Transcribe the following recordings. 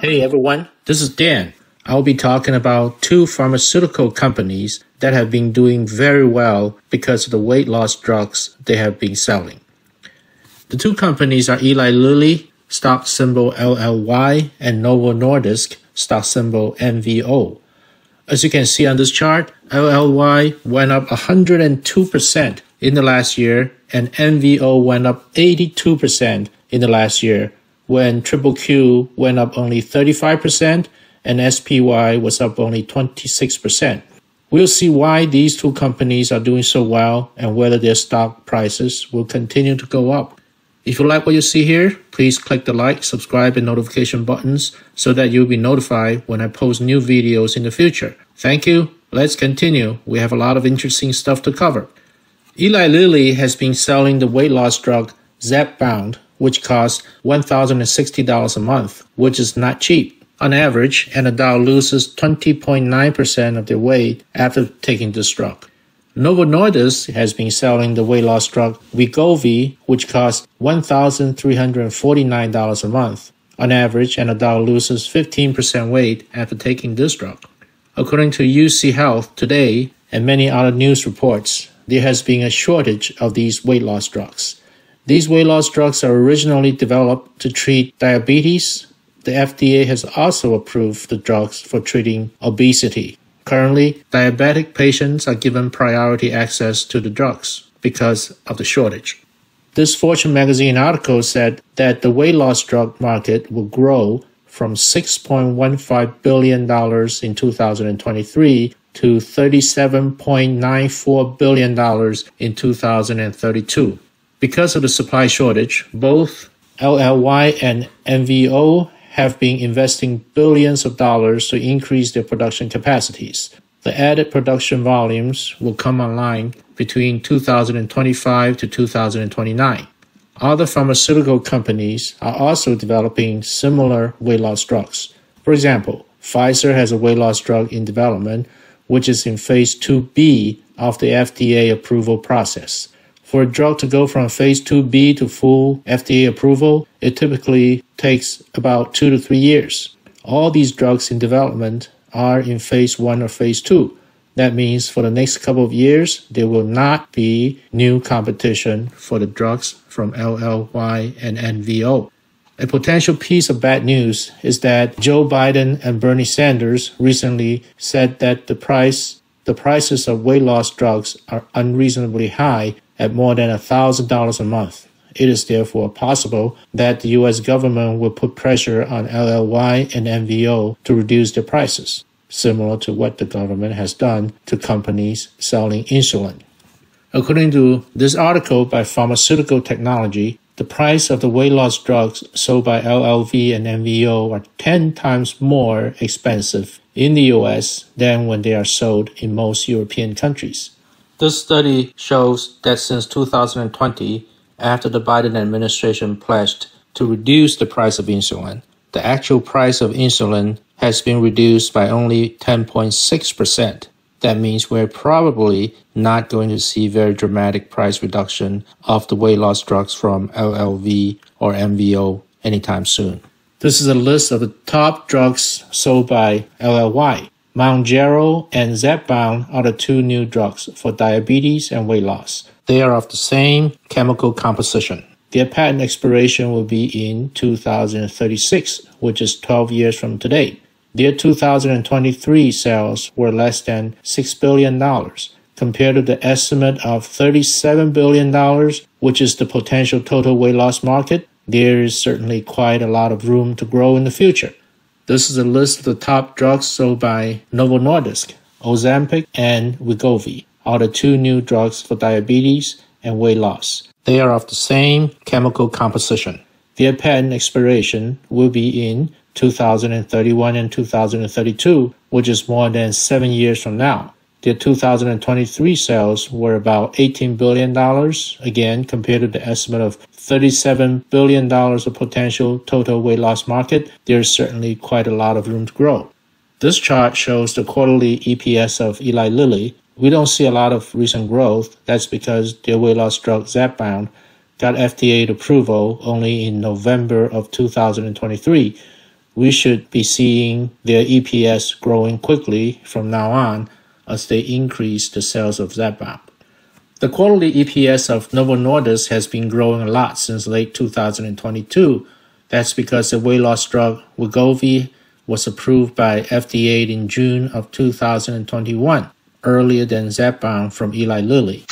Hey everyone, this is Dan. I'll be talking about two pharmaceutical companies that have been doing very well because of the weight loss drugs they have been selling. The two companies are Eli Lilly, stock symbol LLY, and Novo Nordisk, stock symbol NVO. As you can see on this chart, LLY went up 102% in the last year and NVO went up 82% in the last year when Triple Q went up only 35% and SPY was up only 26%. We'll see why these two companies are doing so well and whether their stock prices will continue to go up. If you like what you see here, please click the like, subscribe, and notification buttons so that you'll be notified when I post new videos in the future. Thank you. Let's continue. We have a lot of interesting stuff to cover. Eli Lilly has been selling the weight loss drug Zepbound which costs $1,060 a month, which is not cheap. On average, an adult loses 20.9% of their weight after taking this drug. Novo Nordisk has been selling the weight loss drug Wegovy, which costs $1,349 a month. On average, an adult loses 15% weight after taking this drug. According to UC Health today and many other news reports, there has been a shortage of these weight loss drugs. These weight loss drugs are originally developed to treat diabetes. The FDA has also approved the drugs for treating obesity. Currently, diabetic patients are given priority access to the drugs because of the shortage. This Fortune magazine article said that the weight loss drug market will grow from $6.15 billion in 2023 to $37.94 billion in 2032. Because of the supply shortage, both LLY and NVO have been investing billions of dollars to increase their production capacities. The added production volumes will come online between 2025 to 2029. Other pharmaceutical companies are also developing similar weight loss drugs. For example, Pfizer has a weight loss drug in development, which is in phase 2B of the FDA approval process. For a drug to go from phase 2B to full FDA approval, it typically takes about two to three years. All these drugs in development are in phase 1 or phase 2. That means for the next couple of years, there will not be new competition for the drugs from LLY and NVO. A potential piece of bad news is that Joe Biden and Bernie Sanders recently said that the price the prices of weight loss drugs are unreasonably high at more than $1,000 a month. It is therefore possible that the US government will put pressure on LLY and NVO to reduce their prices, similar to what the government has done to companies selling insulin. According to this article by Pharmaceutical Technology, the price of the weight loss drugs sold by LLY and NVO are 10 times more expensive in the US than when they are sold in most European countries. This study shows that since 2020, after the Biden administration pledged to reduce the price of insulin, the actual price of insulin has been reduced by only 10.6%. That means we're probably not going to see very dramatic price reduction of the weight loss drugs from LLY or NVO anytime soon. This is a list of the top drugs sold by LLY. Mounjaro and Zepbound are the two new drugs for diabetes and weight loss. They are of the same chemical composition. Their patent expiration will be in 2036, which is 12 years from today. Their 2023 sales were less than $6 billion, compared to the estimate of $37 billion, which is the potential total weight loss market. There is certainly quite a lot of room to grow in the future. This is a list of the top drugs sold by Novo Nordisk. Ozempic and Wegovy are the two new drugs for diabetes and weight loss. They are of the same chemical composition. Their patent expiration will be in 2031 and 2032, which is more than seven years from now. Their 2023 sales were about $18 billion, again, compared to the estimate of $37 billion of potential total weight loss market. There's certainly quite a lot of room to grow. This chart shows the quarterly EPS of Eli Lilly. We don't see a lot of recent growth. That's because their weight loss drug Zepbound got FDA approval only in November of 2023 we should be seeing their EPS growing quickly from now on as they increase the sales of Zepbound. The quarterly EPS of Novo Nordisk has been growing a lot since late 2022. That's because the weight loss drug Wegovy was approved by FDA in June of 2021, earlier than Zepbound from Eli Lilly.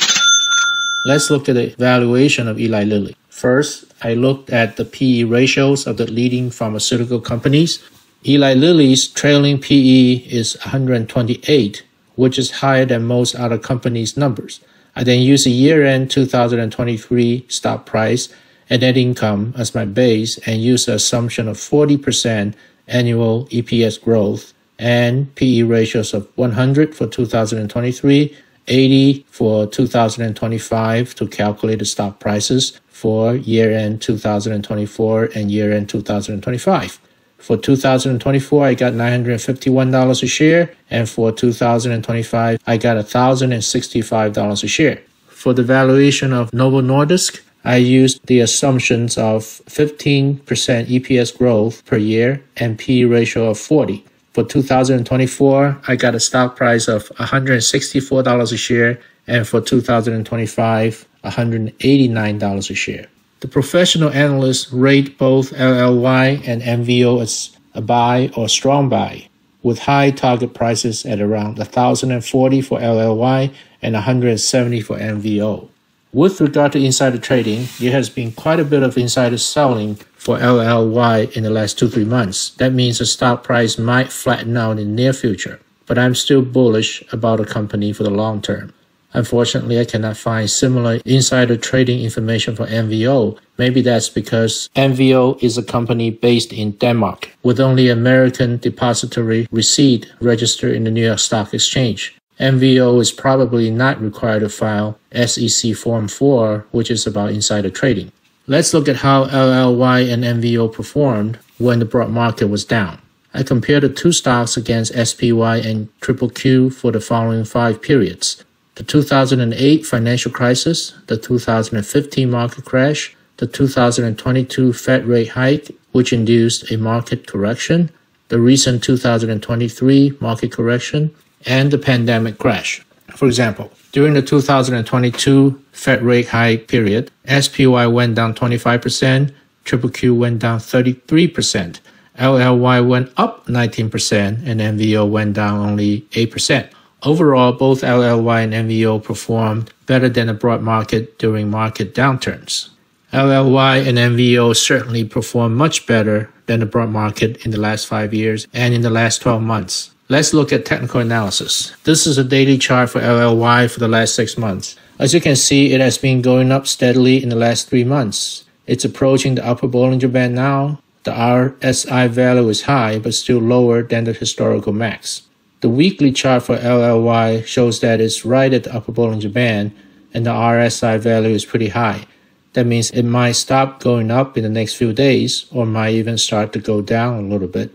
Let's look at the valuation of Eli Lilly. First, I looked at the PE ratios of the leading pharmaceutical companies. Eli Lilly's trailing PE is 128, which is higher than most other companies' numbers. I then use the year-end 2023 stock price and net income as my base and use the assumption of 40% annual EPS growth and PE ratios of 100 for 2023, 80 for 2025 to calculate the stock prices for year-end 2024 and year-end 2025. For 2024, I got $951 a share, and for 2025, I got $1,065 a share. For the valuation of Novo Nordisk, I used the assumptions of 15% EPS growth per year and P ratio of 40. For 2024, I got a stock price of $164 a share, and for 2025, $189 a share. The professional analysts rate both LLY and NVO as a buy or strong buy, with high target prices at around 1040 for LLY and 170 for NVO. With regard to insider trading, there has been quite a bit of insider selling for LLY in the last two, three months. That means the stock price might flatten out in the near future, but I'm still bullish about the company for the long term. Unfortunately, I cannot find similar insider trading information for NVO. Maybe that's because NVO is a company based in Denmark with only American depository receipt registered in the New York Stock Exchange. NVO is probably not required to file SEC Form 4, which is about insider trading. Let's look at how LLY and NVO performed when the broad market was down. I compared the two stocks against SPY and Triple Q for the following five periods. The 2008 financial crisis, the 2015 market crash, the 2022 Fed rate hike, which induced a market correction, the recent 2023 market correction, and the pandemic crash. For example, during the 2022 Fed rate hike period, SPY went down 25%, Triple Q went down 33%, LLY went up 19%, and NVO went down only 8%. Overall, both LLY and NVO performed better than the broad market during market downturns. LLY and NVO certainly performed much better than the broad market in the last five years and in the last 12 months. Let's look at technical analysis. This is a daily chart for LLY for the last six months. As you can see, it has been going up steadily in the last three months. It's approaching the upper Bollinger Band now. The RSI value is high, but still lower than the historical max. The weekly chart for LLY shows that it's right at the upper Bollinger Band, and the RSI value is pretty high. That means it might stop going up in the next few days, or might even start to go down a little bit.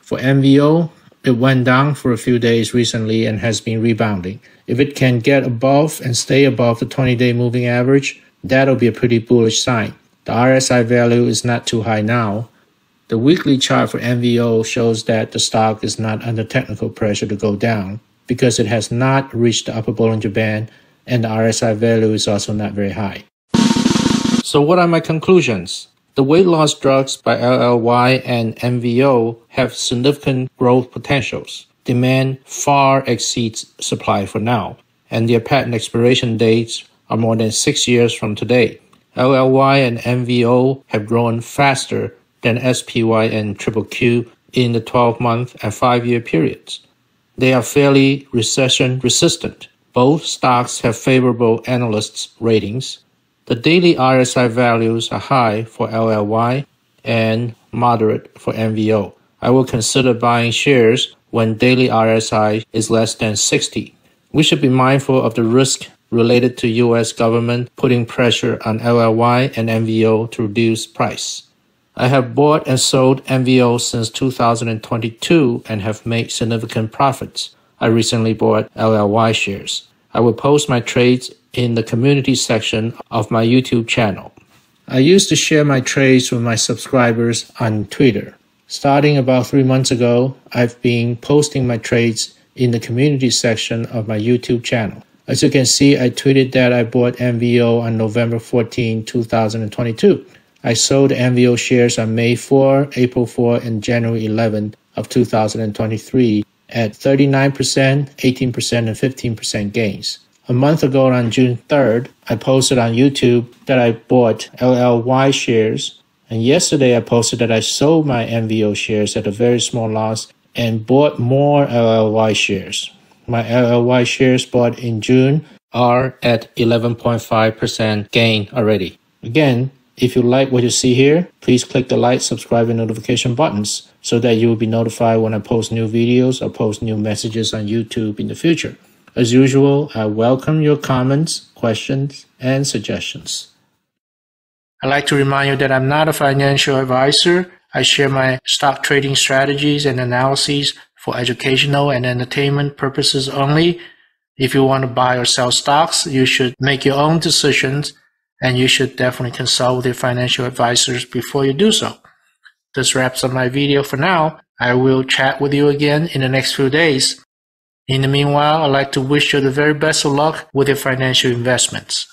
For NVO, it went down for a few days recently and has been rebounding. If it can get above and stay above the 20 day moving average, that'll be a pretty bullish sign. The RSI value is not too high now. The weekly chart for NVO shows that the stock is not under technical pressure to go down because it has not reached the upper Bollinger Band and the RSI value is also not very high. So what are my conclusions? The weight loss drugs by LLY and NVO have significant growth potentials. Demand far exceeds supply for now, and their patent expiration dates are more than six years from today. LLY and NVO have grown faster than SPY and Triple Q in the 12 month and 5 year periods. They are fairly recession resistant. Both stocks have favorable analysts' ratings, the daily RSI values are high for LLY and moderate for NVO. I will consider buying shares when daily RSI is less than 60. We should be mindful of the risk related to US government putting pressure on LLY and NVO to reduce price. I have bought and sold NVO since 2022 and have made significant profits. I recently bought LLY shares. I will post my trades in the community section of my YouTube channel. I used to share my trades with my subscribers on Twitter. Starting about three months ago, I've been posting my trades in the community section of my YouTube channel. As you can see, I tweeted that I bought NVO on November 14, 2022. I sold NVO shares on May 4, April 4, and January 11 of 2023 at 39%, 18%, and 15% gains. A month ago on June 3rd, I posted on YouTube that I bought LLY shares, and yesterday I posted that I sold my NVO shares at a very small loss and bought more LLY shares. My LLY shares bought in June are at 11.5% gain already. Again, if you like what you see here, please click the like, subscribe, and notification buttons so that you will be notified when I post new videos or post new messages on YouTube in the future. As usual, I welcome your comments, questions, and suggestions. I'd like to remind you that I'm not a financial advisor. I share my stock trading strategies and analyses for educational and entertainment purposes only. If you want to buy or sell stocks, you should make your own decisions and you should definitely consult with your financial advisors before you do so. This wraps up my video for now. I will chat with you again in the next few days. In the meanwhile, I'd like to wish you the very best of luck with your financial investments.